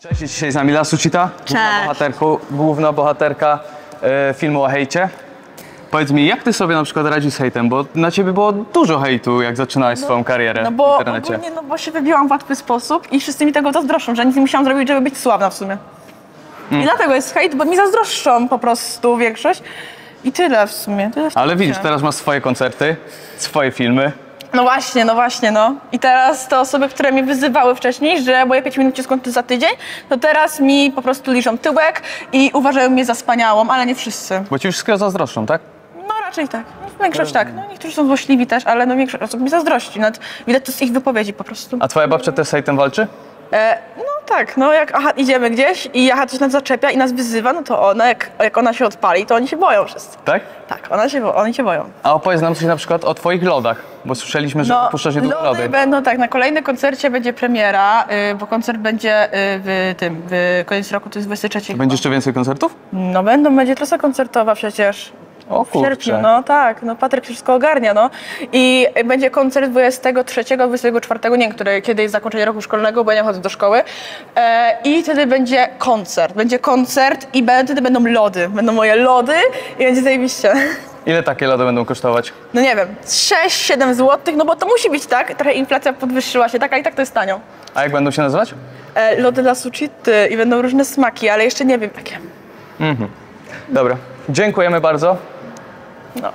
Cześć, dzisiaj z nami Lasu Cita, główna, bohaterku, główna bohaterka e, filmu o hejcie. Powiedz mi, jak ty sobie na przykład radzisz z hejtem, bo na ciebie było dużo hejtu, jak zaczynałeś swoją karierę No w bo internecie. ogólnie, no bo się wybiłam w łatwy sposób i wszyscy mi tego zazdroszczą, że nic nie musiałam zrobić, żeby być sławna w sumie. Mm. I dlatego jest hejt, bo mi zazdroszczą po prostu większość. I tyle w sumie. Tyle w Ale widzisz, teraz masz swoje koncerty, swoje filmy. No właśnie, no właśnie, no. I teraz te osoby, które mnie wyzywały wcześniej, że moje 5 minut cię skończy za tydzień, to teraz mi po prostu liżą tyłek i uważają mnie za wspaniałą, ale nie wszyscy. Bo ci wszystkiego zazdroszczą, tak? No raczej tak. Większość tak. No niektórzy są złośliwi też, ale no większość osób mi zazdrości. Nawet widać to z ich wypowiedzi po prostu. A twoja babcia też z hejtem walczy? E, no tak, no jak aha, idziemy gdzieś i aha coś nas zaczepia i nas wyzywa, no to ona, jak, jak ona się odpali, to oni się boją wszyscy. Tak? Tak, ona się, bo- oni się boją. A opowiedz nam coś na przykład o twoich lodach, bo słyszeliśmy, że puszczasz niedługo lody lody. będą tak, na kolejnym koncercie będzie premiera, y, bo koncert będzie y, w tym, w koniec roku, to jest 23. Będzie jeszcze więcej koncertów? No będą, będzie trasa koncertowa przecież. O W sierpniu, no tak, no Patryk wszystko ogarnia, no. I będzie koncert 23, 24, nie wiem, który, kiedy jest zakończenie roku szkolnego, bo ja nie chodzę do szkoły. E, I wtedy będzie koncert, będzie koncert i be- wtedy będą lody, będą moje lody i będzie zajebiście. Ile takie lody będą kosztować? No nie wiem, 6-7 zł, no bo to musi być tak, trochę inflacja podwyższyła się, tak, a i tak to jest tanio. A jak będą się nazywać? E, lody dla suchity i będą różne smaki, ale jeszcze nie wiem jakie. Dobra, dziękujemy bardzo. No.